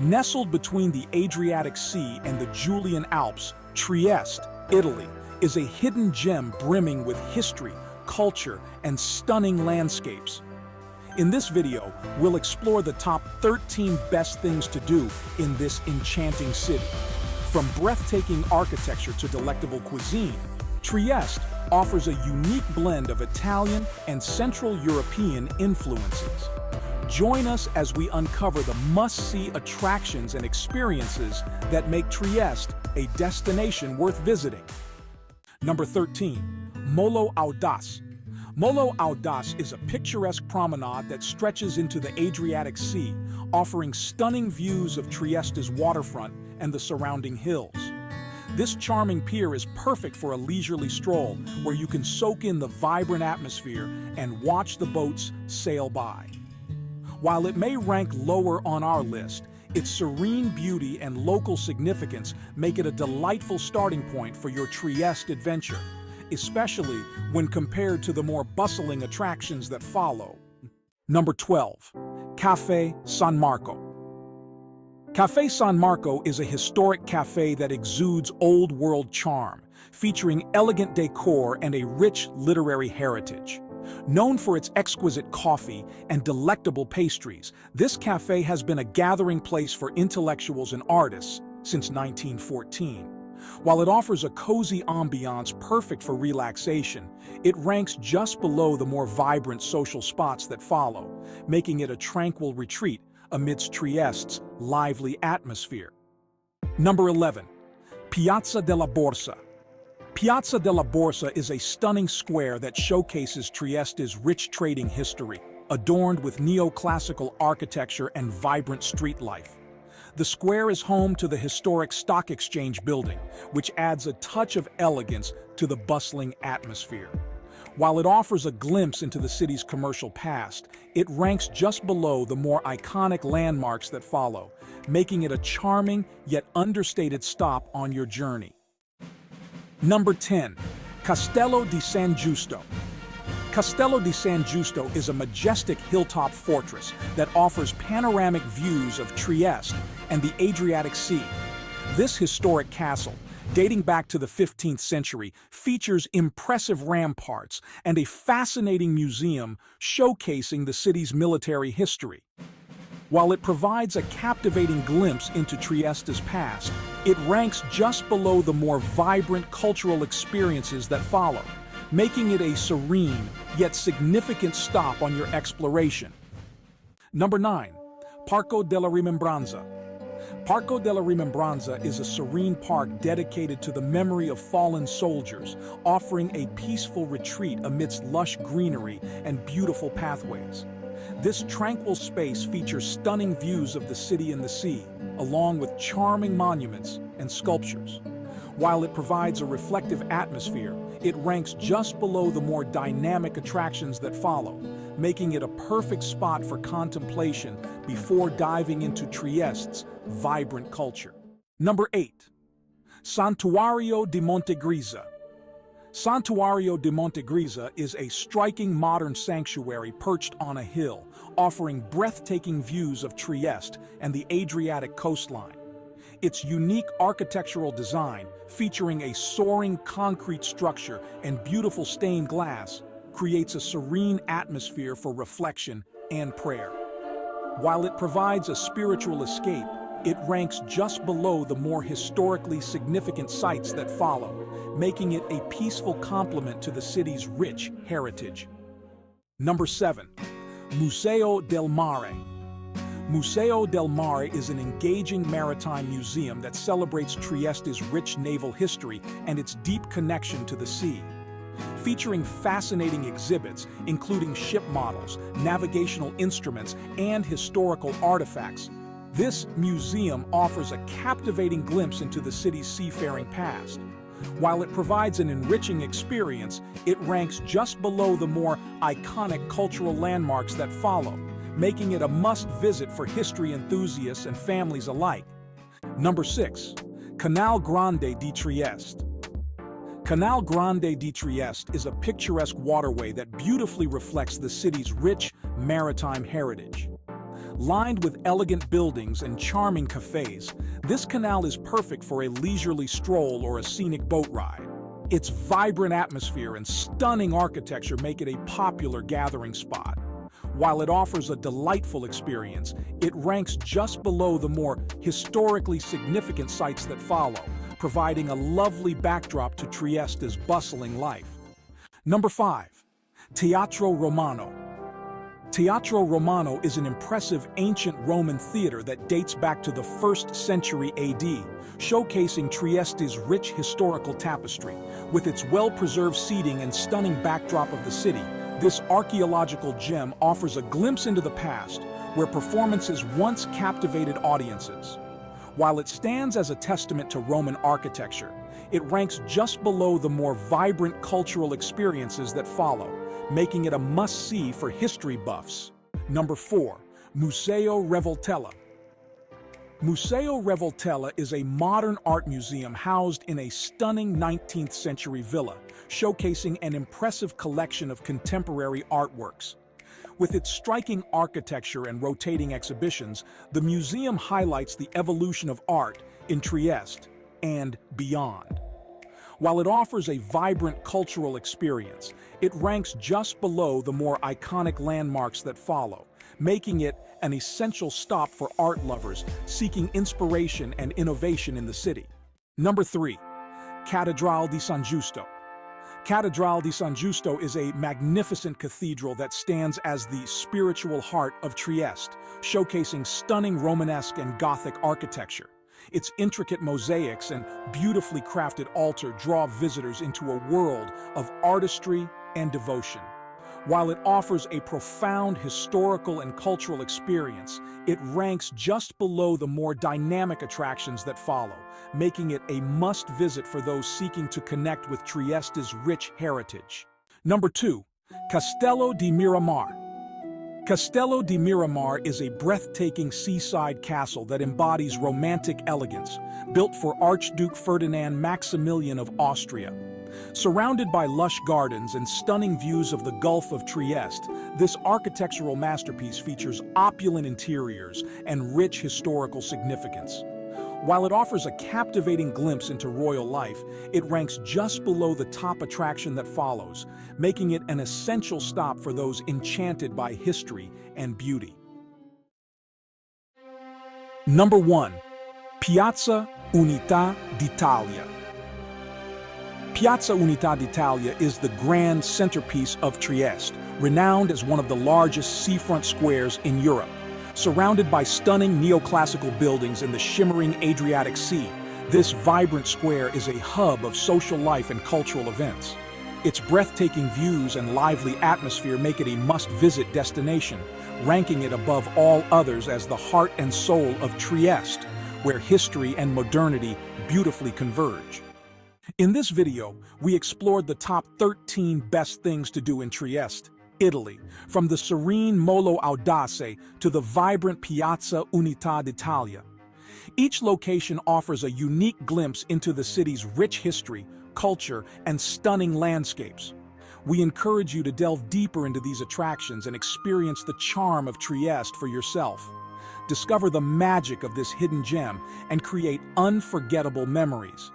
Nestled between the Adriatic Sea and the Julian Alps, Trieste, Italy, is a hidden gem brimming with history, culture, and stunning landscapes. In this video, we'll explore the top 13 best things to do in this enchanting city. From breathtaking architecture to delectable cuisine, Trieste offers a unique blend of Italian and Central European influences. Join us as we uncover the must-see attractions and experiences that make Trieste a destination worth visiting. Number 13. Molo Audace. Molo Audace is a picturesque promenade that stretches into the Adriatic Sea, offering stunning views of Trieste's waterfront and the surrounding hills. This charming pier is perfect for a leisurely stroll where you can soak in the vibrant atmosphere and watch the boats sail by. While it may rank lower on our list, its serene beauty and local significance make it a delightful starting point for your Trieste adventure, especially when compared to the more bustling attractions that follow. Number 12. Cafe San Marco. Cafe San Marco is a historic cafe that exudes old-world charm, featuring elegant decor and a rich literary heritage. Known for its exquisite coffee and delectable pastries, this cafe has been a gathering place for intellectuals and artists since 1914. While it offers a cozy ambiance perfect for relaxation, it ranks just below the more vibrant social spots that follow, making it a tranquil retreat amidst Trieste's lively atmosphere. Number 11. Piazza della Borsa. Piazza della Borsa is a stunning square that showcases Trieste's rich trading history, adorned with neoclassical architecture and vibrant street life. The square is home to the historic Stock Exchange building, which adds a touch of elegance to the bustling atmosphere. While it offers a glimpse into the city's commercial past, it ranks just below the more iconic landmarks that follow, making it a charming yet understated stop on your journey. Number 10. Castello di San Giusto. Castello di San Giusto is a majestic hilltop fortress that offers panoramic views of Trieste and the Adriatic Sea. This historic castle, dating back to the 15th century, features impressive ramparts and a fascinating museum showcasing the city's military history. While it provides a captivating glimpse into Trieste's past, it ranks just below the more vibrant cultural experiences that follow, making it a serene yet significant stop on your exploration. Number 9. Parco della Rimembranza. Parco della Rimembranza is a serene park dedicated to the memory of fallen soldiers, offering a peaceful retreat amidst lush greenery and beautiful pathways. This tranquil space features stunning views of the city and the sea, along with charming monuments and sculptures. While it provides a reflective atmosphere, it ranks just below the more dynamic attractions that follow, making it a perfect spot for contemplation before diving into Trieste's vibrant culture. Number 8. Santuario di Montegrisa Santuario de Montegrisa is a striking modern sanctuary perched on a hill, offering breathtaking views of Trieste and the Adriatic coastline. Its unique architectural design, featuring a soaring concrete structure and beautiful stained glass, creates a serene atmosphere for reflection and prayer. While it provides a spiritual escape, it ranks just below the more historically significant sites that follow, making it a peaceful complement to the city's rich heritage. Number 7. Museo del Mare. Museo del Mare is an engaging maritime museum that celebrates Trieste's rich naval history and its deep connection to the sea. Featuring fascinating exhibits, including ship models, navigational instruments, and historical artifacts, this museum offers a captivating glimpse into the city's seafaring past. While it provides an enriching experience, it ranks just below the more iconic cultural landmarks that follow, making it a must-visit for history enthusiasts and families alike. Number 6. Canal Grande di Trieste. Canal Grande di Trieste is a picturesque waterway that beautifully reflects the city's rich maritime heritage. Lined with elegant buildings and charming cafes, this canal is perfect for a leisurely stroll or a scenic boat ride. Its vibrant atmosphere and stunning architecture make it a popular gathering spot. While it offers a delightful experience, it ranks just below the more historically significant sites that follow, providing a lovely backdrop to Trieste's bustling life. Number 5. Teatro Romano Teatro Romano is an impressive ancient Roman theater that dates back to the 1st century AD, showcasing Trieste's rich historical tapestry. With its well-preserved seating and stunning backdrop of the city, this archaeological gem offers a glimpse into the past, where performances once captivated audiences. While it stands as a testament to Roman architecture, it ranks just below the more vibrant cultural experiences that follow, making it a must-see for history buffs. Number 4. Museo Revoltella Museo Revoltella is a modern art museum housed in a stunning 19th century villa, showcasing an impressive collection of contemporary artworks. With its striking architecture and rotating exhibitions, the museum highlights the evolution of art in Trieste and beyond. While it offers a vibrant cultural experience, it ranks just below the more iconic landmarks that follow, making it an essential stop for art lovers seeking inspiration and innovation in the city. Number 3. Catedral di San Giusto Catedral di San Giusto is a magnificent cathedral that stands as the spiritual heart of Trieste, showcasing stunning Romanesque and Gothic architecture. Its intricate mosaics and beautifully crafted altar draw visitors into a world of artistry and devotion. While it offers a profound historical and cultural experience, it ranks just below the more dynamic attractions that follow, making it a must-visit for those seeking to connect with Trieste's rich heritage. Number 2. Castello di Miramare Castello di Miramare is a breathtaking seaside castle that embodies romantic elegance, built for Archduke Ferdinand Maximilian of Austria. Surrounded by lush gardens and stunning views of the Gulf of Trieste, this architectural masterpiece features opulent interiors and rich historical significance. While it offers a captivating glimpse into royal life, it ranks just below the top attraction that follows, making it an essential stop for those enchanted by history and beauty. Number 1. Piazza Unità d'Italia Piazza Unità d'Italia is the grand centerpiece of Trieste, renowned as one of the largest seafront squares in Europe. Surrounded by stunning neoclassical buildings in the shimmering Adriatic Sea, this vibrant square is a hub of social life and cultural events. Its breathtaking views and lively atmosphere make it a must-visit destination, ranking it above all others as the heart and soul of Trieste, where history and modernity beautifully converge. In this video, we explored the top 13 best things to do in Trieste, Italy, from the serene Molo Audace to the vibrant Piazza Unità d'Italia. Each location offers a unique glimpse into the city's rich history, culture, and stunning landscapes. We encourage you to delve deeper into these attractions and experience the charm of Trieste for yourself. Discover the magic of this hidden gem and create unforgettable memories.